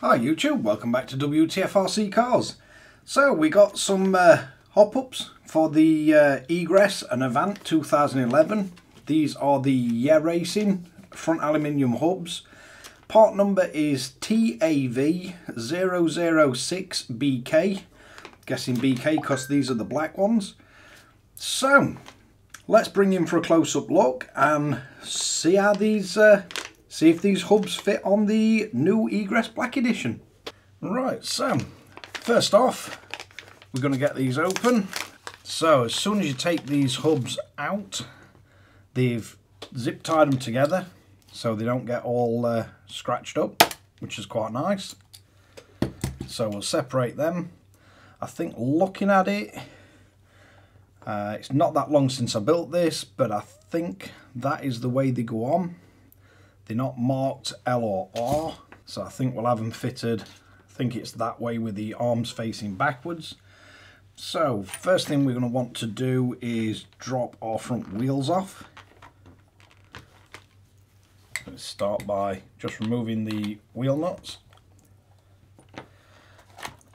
Hi YouTube, welcome back to WTFRC Cars. So we got some uh, hop-ups for the uh, Egress and Avante 2011. These are the Yeah Racing front aluminium hubs. Part number is TAV006BK. Guessing BK because these are the black ones. So, let's bring in for a close-up look and see how these uh, see if these hubs fit on the new Egress Black Edition. Right, so first off, we're going to get these open. So as soon as you take these hubs out, they've zip tied them together so they don't get all uh, scratched up, which is quite nice. So we'll separate them. I think looking at it, uh, it's not that long since I built this, but I think that is the way they go on. They're not marked L or R, so I think we'll have them fitted. I think it's that way with the arms facing backwards. So, first thing we're going to want to do is drop our front wheels off. Let's start by just removing the wheel nuts.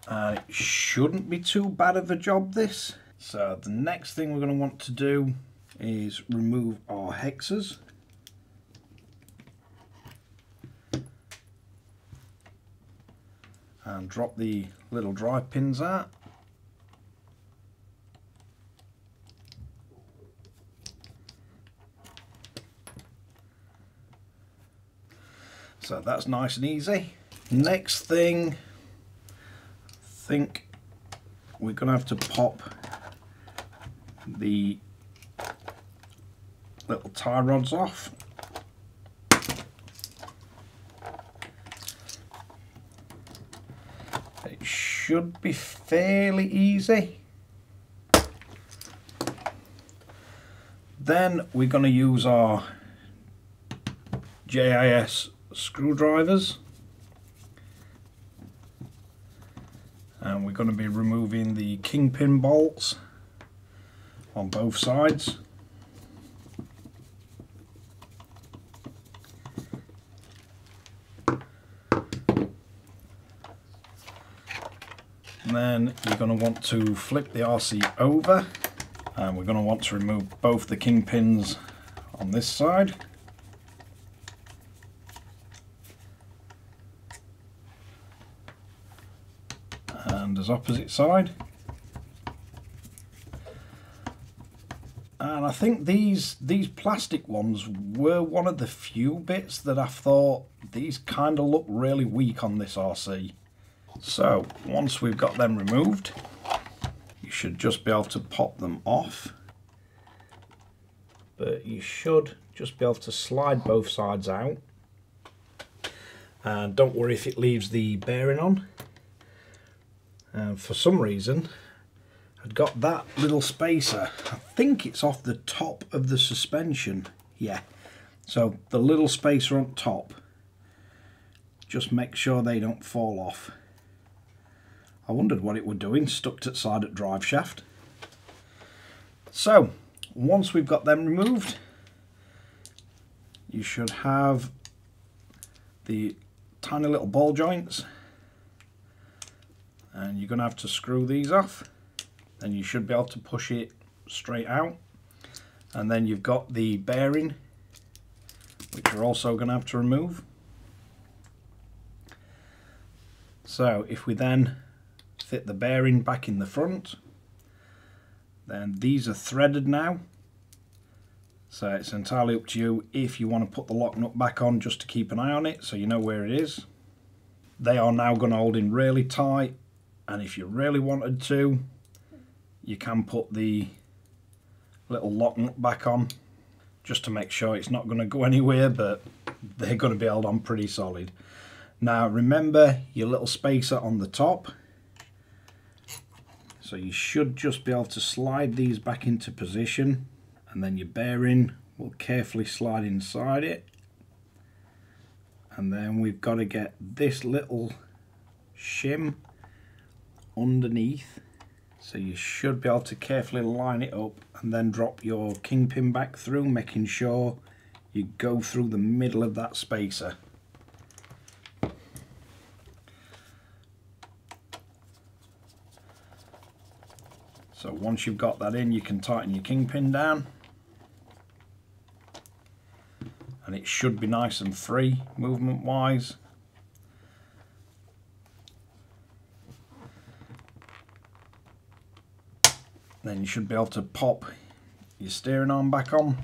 And it shouldn't be too bad of a job this. So the next thing we're going to want to do is remove our hexes. And drop the little drive pins out. So that's nice and easy. Next thing, I think we're going to have to pop the little tie rods off should be fairly easy. Then we're going to use our JIS screwdrivers and we're going to be removing the kingpin bolts on both sides. Then you're going to want to flip the RC over and we're going to want to remove both the kingpins on this side. And as opposite side. And I think these these plastic ones were one of the few bits that I thought these kind of look really weak on this RC so once we've got them removed, you should just be able to pop them off. But you should just be able to slide both sides out. And don't worry if it leaves the bearing on. And for some reason, I'd got that little spacer. I think it's off the top of the suspension. Yeah. So the little spacer on top, just make sure they don't fall off. I wondered what it were doing, stuck side at drive shaft. So, once we've got them removed, you should have the tiny little ball joints and you're going to have to screw these off and you should be able to push it straight out and then you've got the bearing which you're also going to have to remove so if we then fit the bearing back in the front. Then these are threaded now. So it's entirely up to you if you want to put the lock nut back on just to keep an eye on it so you know where it is. They are now going to hold in really tight and if you really wanted to you can put the little lock nut back on just to make sure it's not going to go anywhere but they're going to be held on pretty solid. Now remember your little spacer on the top so you should just be able to slide these back into position and then your bearing will carefully slide inside it. And then we've got to get this little shim underneath. So you should be able to carefully line it up and then drop your kingpin back through, making sure you go through the middle of that spacer. So once you've got that in, you can tighten your kingpin down. And it should be nice and free movement wise. Then you should be able to pop your steering arm back on.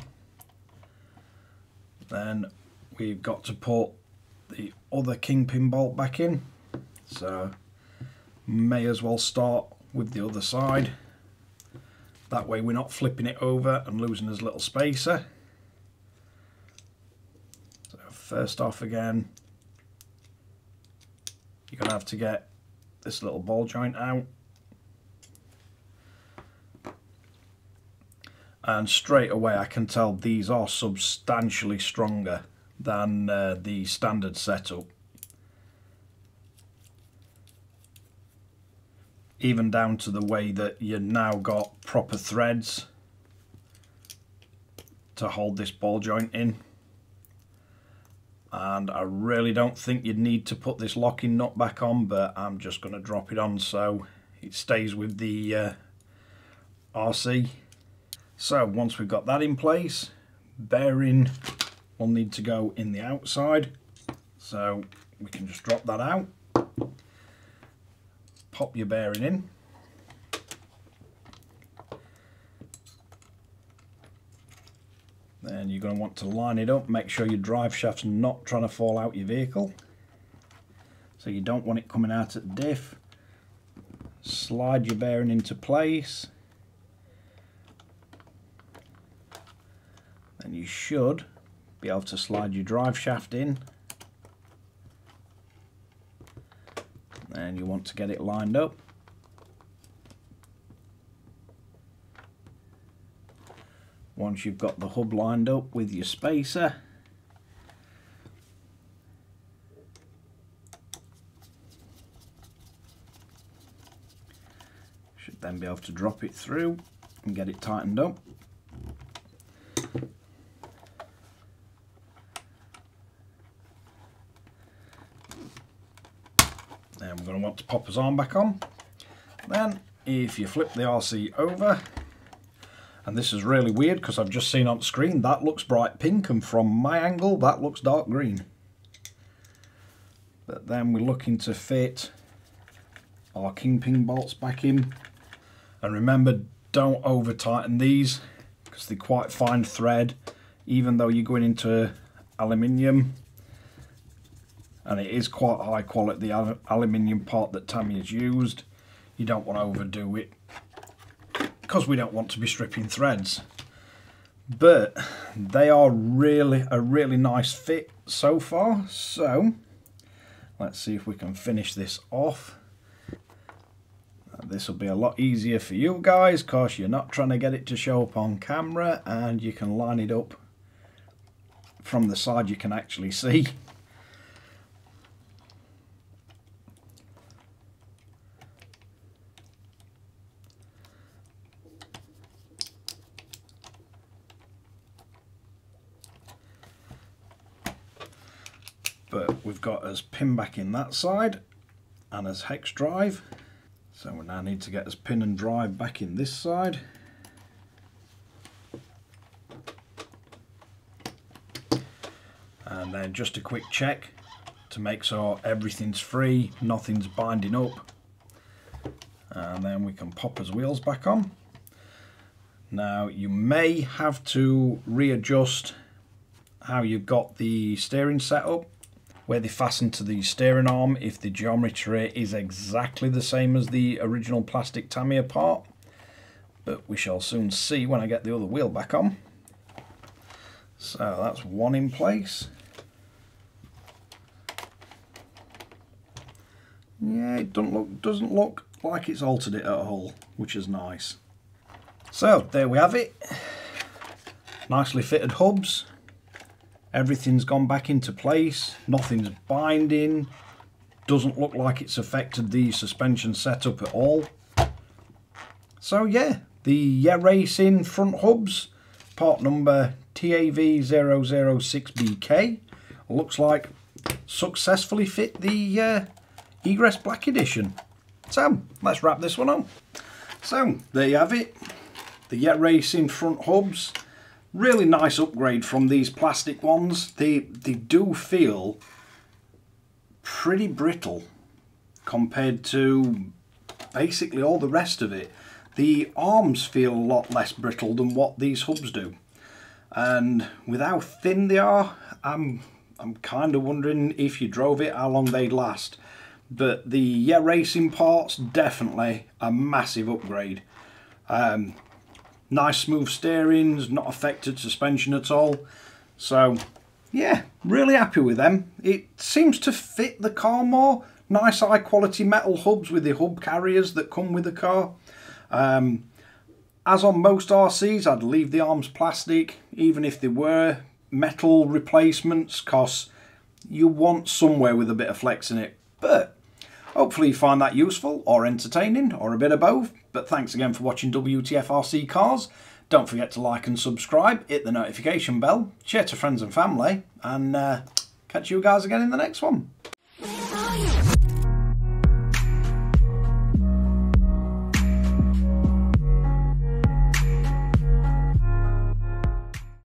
Then we've got to put the other kingpin bolt back in. So may as well start with the other side. That way we're not flipping it over and losing his little spacer. So first off again, you're going to have to get this little ball joint out. And straight away I can tell these are substantially stronger than uh, the standard setup. Even down to the way that you now got proper threads to hold this ball joint in. And I really don't think you'd need to put this locking nut back on but I'm just going to drop it on so it stays with the uh, RC so once we've got that in place bearing will need to go in the outside. So we can just drop that out pop your bearing in. Then you're going to want to line it up, make sure your drive shaft's not trying to fall out your vehicle. So you don't want it coming out at the diff. Slide your bearing into place. Then you should be able to slide your drive shaft in and you want to get it lined up. Once you've got the hub lined up with your spacer, should then be able to drop it through and get it tightened up. We're going to want to pop his arm back on. Then if you flip the RC over, and this is really weird because I've just seen on screen that looks bright pink and from my angle that looks dark green. But then we're looking to fit our kingpin bolts back in. And remember, don't over tighten these because they're quite fine thread. Even though you're going into aluminium, and it is quite high quality the aluminium part that Tamiya has used. You don't want to overdo it because we don't want to be stripping threads. But they are really a really nice fit so far. So let's see if we can finish this off. This will be a lot easier for you guys because you're not trying to get it to show up on camera and you can line it up from the side you can actually see but we've got us pin back in that side and as hex drive. So we now need to get us pin and drive back in this side. And then just a quick check to make sure everything's free nothing's binding up. And then we can pop his wheels back on. Now you may have to readjust how you've got the steering set up where they fasten to the steering arm if the geometry is exactly the same as the original plastic Tamiya part. But we shall soon see when I get the other wheel back on. So that's one in place. Yeah, it doesn't look doesn't look like it's altered it at all, which is nice. So there we have it. Nicely fitted hubs everything's gone back into place. Nothing's binding. Doesn't look like it's affected the suspension setup at all. So yeah the Yeah Racing front hubs part number TAV006BK looks like successfully fit the uh, Egress Black Edition. So let's wrap this one on So there you have it. The Yeah Racing front hubs. Really nice upgrade from these plastic ones. They, they do feel pretty brittle compared to basically all the rest of it. The arms feel a lot less brittle than what these hubs do. And with how thin they are, I'm, I'm kind of wondering if you drove it, how long they'd last. But the Yeah Racing parts, definitely a massive upgrade. Um, nice smooth steerings, not affected suspension at all. So yeah, really happy with them. It seems to fit the car more. Nice high quality metal hubs with the hub carriers that come with the car. Um, as on most RCs, I'd leave the arms plastic, even if they were metal replacements, because you want somewhere with a bit of flex in it. But hopefully you find that useful or entertaining or a bit of both. But thanks again for watching WTFRC Cars. Don't forget to like and subscribe, hit the notification bell, share to friends and family, and uh, catch you guys again in the next one.